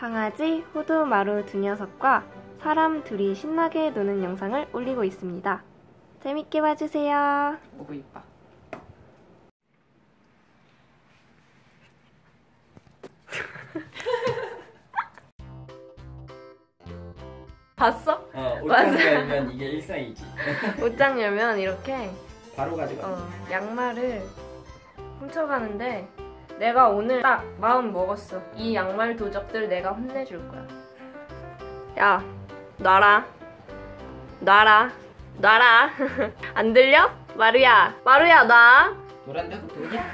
강아지 호두 마루 두 녀석과 사람 둘이 신나게 노는 영상을 올리고 있습니다. 재밌게 봐주세요. 오고 이뻐. 봤어? 어, 맞아. 옷장 열면 이게 일상이지. 옷장 열면 이렇게 바로 가져가. 어, 양말을 훔쳐가는데 내가 오늘 딱 마음 먹었어. 이 양말 도적들 내가 혼내줄 거야. 야, 놔라. 놔라. 놔라. 안 들려? 마루야. 마루야, 놔. 노란다고 도냐?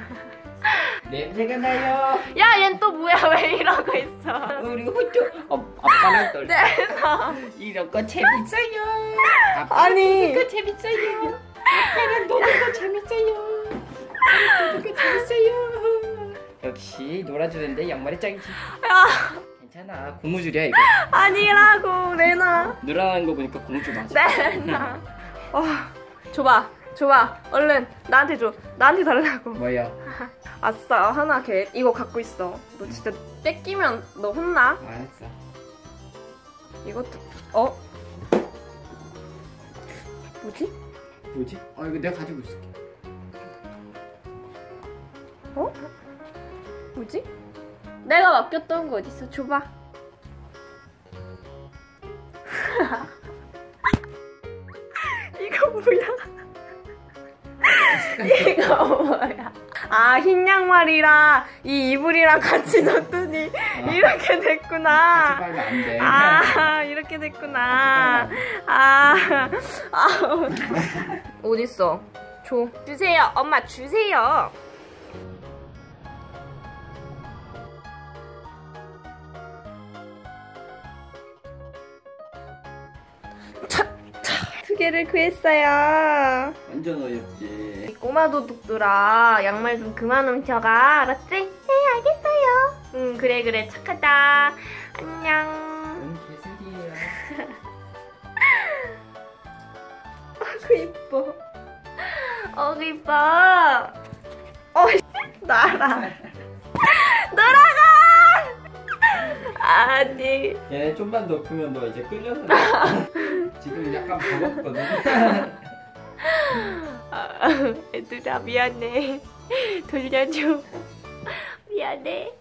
냄새가 나요. 야, 얜 또 뭐야? 왜 이러고 있어? 우리 호주. 어, 아빠랑 떨. 네, 나. 이런 거 재밌어요. 아니. 이거 재밌어요. 아빠랑 노는 거 재밌어요. 노는 거 재밌어요. 역시 놀아주는데 양말이 짱이지. 야, 괜찮아. 고무줄이야 이거. 아니라고, 내놔. 늘어나는 거 보니까 고무줄 맞아. 내놔. 어, 줘봐. 줘봐. 얼른 나한테 줘. 나한테 달라고. 뭐야? 아싸 하나 개 이거 갖고 있어 너 진짜 뺏기면 너 혼나 알았어. 이것도 어 뭐지 뭐지? 어 이거 내가 가지고 있을게. 어 뭐지? 내가 맡겼던 거 어딨어? 줘봐. 이거 뭐야? 이거 뭐야? 아 흰 양말이랑 이 이불이랑 같이 넣었더니 이렇게 됐구나. 같이 빨면 안 돼. 아 이렇게 됐구나. 아, 아 어딨어? 줘. 주세요. 엄마 주세요 두 개를 구했어요. 완전 어렵지. 이 꼬마 도둑들아 양말 좀 그만 훔쳐가. 알았지? 네 알겠어요. 응 그래 그래. 착하다. 안녕. 뭔 개소리야. 어그 이뻐. 어그 이뻐. 어 나라 아니 얘네 좀만 높으면 너 이제 끌려서 나. 지금 약간 버겁거든. 아, 애들아 미안해 돌려줘 미안해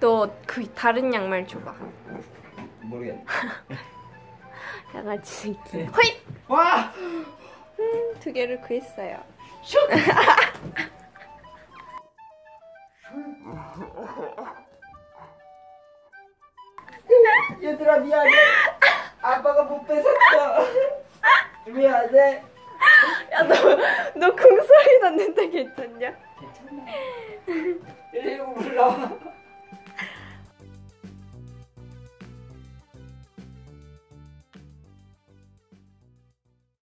너 그 다른 양말 줘봐 모르겠네. 양아치 새끼 호잇 와! 두 개를 구했어요 슛! 얘들아 미안해. 아빠가 못 뺏었어. 미안해. 야너너 궁소리 났는데 괜찮냐? 괜찮아. 119 불러.